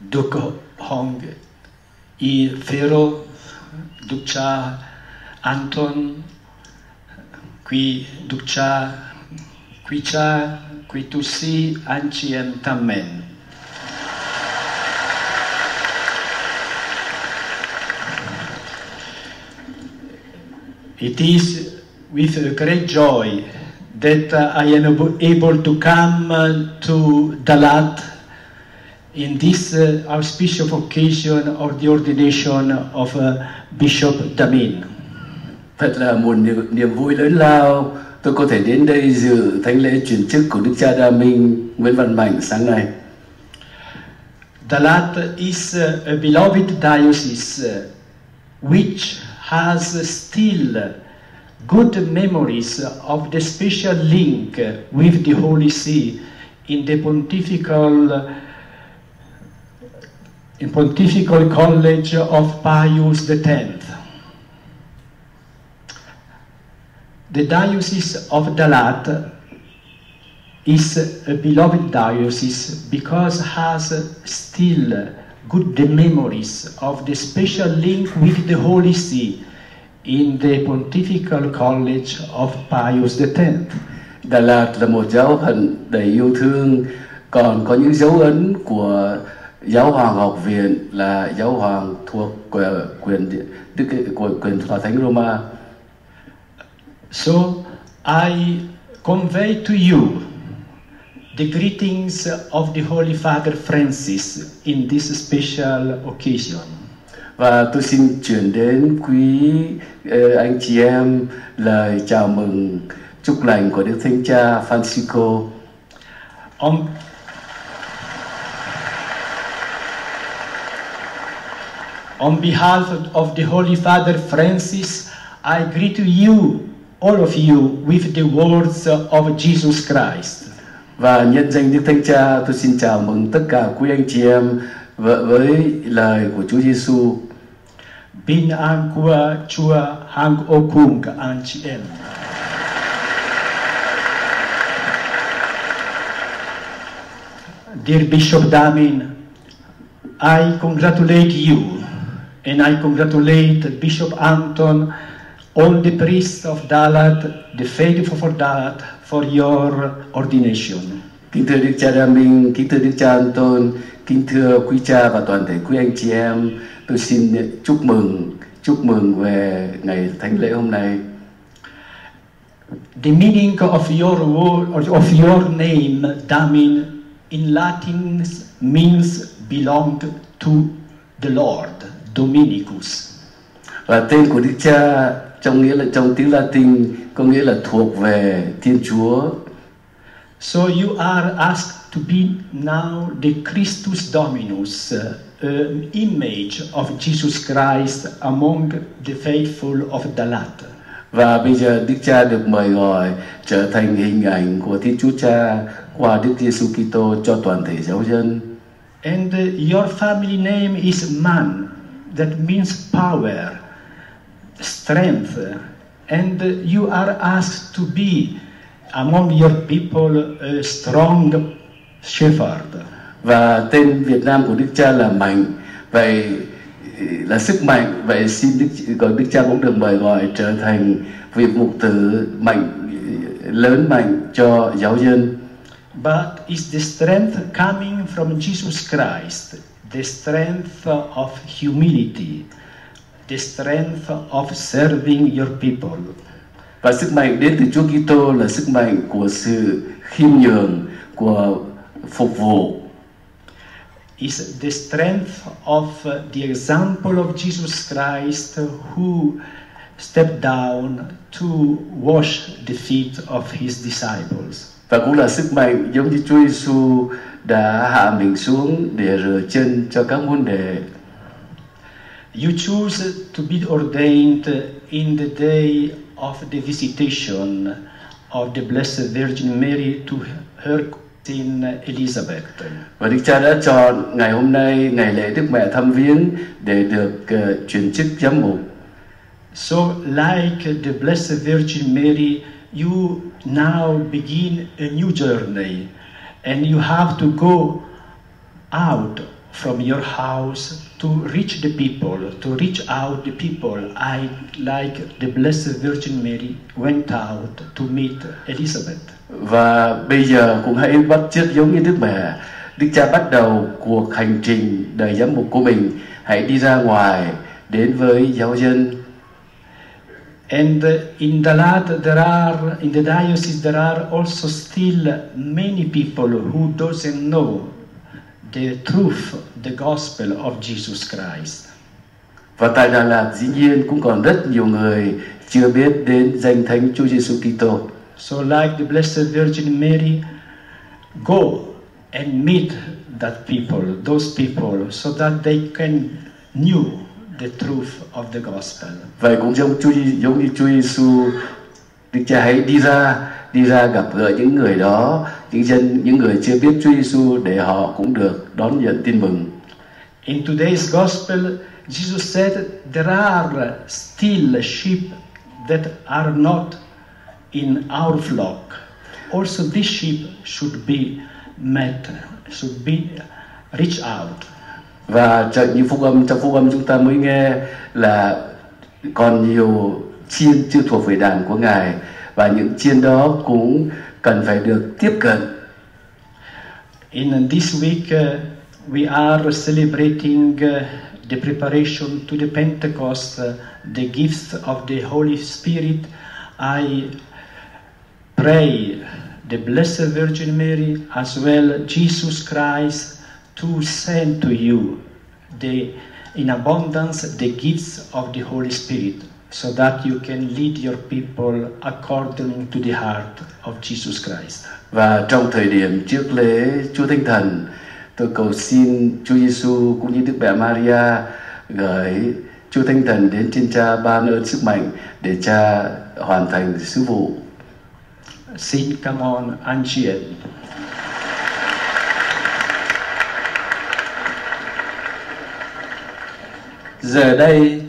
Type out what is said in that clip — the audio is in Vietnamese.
Duko Hong, i Fero, Dukcha Anton, qui Dukcha, qui Cha, qui Tussi, Ancien Tammen. It is with a great joy that I am able to come to Dalat in this uh, auspicious occasion of the ordination of uh, Bishop Damin. Thật là một niềm, niềm vui lớn lao tôi có thể đến đây dự thánh lễ chuyển chức của Đức cha Đa Minh Nguyễn Văn Mạnh sáng nay. Dalat is uh, a beloved diocese uh, which has still good memories of the special link with the Holy See in the pontifical in Pontifical College of Pius X. The Diocese of Dalat is a beloved diocese because has still good memories of the special link with the Holy See in the Pontifical College of Pius X. Lạt là một giáo phận đầy yêu thương, còn có những dấu ấn của giáo hoàng học viện là giáo hoàng thuộc quyền đức của quyền tòa thánh Roma. So I convey to you the greetings of the Holy Father Francis in this special occasion. Và tôi xin chuyển đến quý ờ, anh chị em lời chào mừng chúc lành của Đức Thánh Cha Francisco. On, on behalf of the Holy Father Francis, I greet you, all of you, with the words of Jesus Christ. Và nhân danh Đức Thánh Cha, tôi xin chào mừng tất cả quý anh chị em với, với lời của Chúa Giêsu. Bin an qua chua hang o kung an chi em. Dear Bishop Damin, I congratulate you and I congratulate Bishop Anton, all the priests of Dalat, the faithful for Dalat, for your ordination. Kính thưa Đức Cha Đa Minh, kính thưa Đức Cha Anton, kính thưa quý cha và toàn thể quý anh chị em, tôi xin chúc mừng, chúc mừng về ngày thánh lễ hôm nay. The meaning of your word of your name, Damin, in Latin means belong to the Lord, Dominicus. Và tên của Đức Cha trong nghĩa là trong tiếng Latin có nghĩa là thuộc về Thiên Chúa. So you are asked to be now the Christus Dominus, uh, an image of Jesus Christ among the faithful of Dalat. Và bây giờ Đức Cha được mời gọi trở thành hình ảnh của Thiên Chúa Cha qua Đức Giêsu Kitô cho toàn thể giáo dân. And uh, your family name is Man, that means power, strength, and you are asked to be among your people a strong shepherd. Và tên Việt Nam của Đức Cha là Mạnh. Vậy là sức mạnh. Vậy xin Đức còn Đức Cha cũng được mời gọi trở thành vị mục tử mạnh lớn mạnh cho giáo dân. But is the strength coming from Jesus Christ, the strength of humility, the strength of serving your people. Và sức mạnh đến từ Chúa Kitô là sức mạnh của sự khiêm nhường, của phục vụ. Is the strength of the example of Jesus Christ who stepped down to wash the feet of his disciples. Và cũng là sức mạnh giống như Chúa Giêsu đã hạ mình xuống để rửa chân cho các môn đệ. You choose to be ordained in the day of the visitation of the Blessed Virgin Mary to her cousin Elizabeth. Và Đức Cha đã chọn ngày hôm nay, ngày lễ Đức Mẹ thăm viếng để được uh, chuyển chức giám mục. So, like the Blessed Virgin Mary, you now begin a new journey and you have to go out from your house to reach the people, to reach out the people. I, like the Blessed Virgin Mary, went out to meet Elizabeth. và bây giờ cũng hãy bắt chước giống như Đức Mẹ Đức Cha bắt đầu cuộc hành trình đời giám mục của mình hãy đi ra ngoài đến với giáo dân And in Dalat, there are in the diocese there are also still many people who doesn't know the truth, the gospel of Jesus Christ. và tại Đà Lạt dĩ nhiên cũng còn rất nhiều người chưa biết đến danh thánh Chúa Giêsu Kitô So, like the Blessed Virgin Mary, go and meet that people, those people, so that they can knew the truth of the gospel. vậy cũng giống Chúa giống như Chúa Giêsu Đức Cha hãy đi ra đi ra gặp gỡ những người đó những dân những người chưa biết Chúa Giêsu để họ cũng được đón nhận tin mừng In today's gospel, Jesus said there are still sheep that are not in our flock. Also, these sheep should be met, should be reached out và trận như phúc âm trong phúc âm chúng ta mới nghe là còn nhiều chiên chưa thuộc về đàn của ngài và những chiên đó cũng cần phải được tiếp cận In this week, uh, we are celebrating uh, the preparation to the Pentecost, uh, the gifts of the Holy Spirit. I pray the Blessed Virgin Mary as well Jesus Christ to send to you the in abundance the gifts of the Holy Spirit so that you can lead your people according to the heart of Jesus Christ. và trong thời điểm trước lễ Chúa Thánh Thần tôi cầu xin Chúa Giêsu cũng như Đức Mẹ Maria gửi Chúa Thánh Thần đến trên Cha ban ơn sức mạnh để Cha hoàn thành sứ vụ Xin cảm ơn anh chị Giờ đây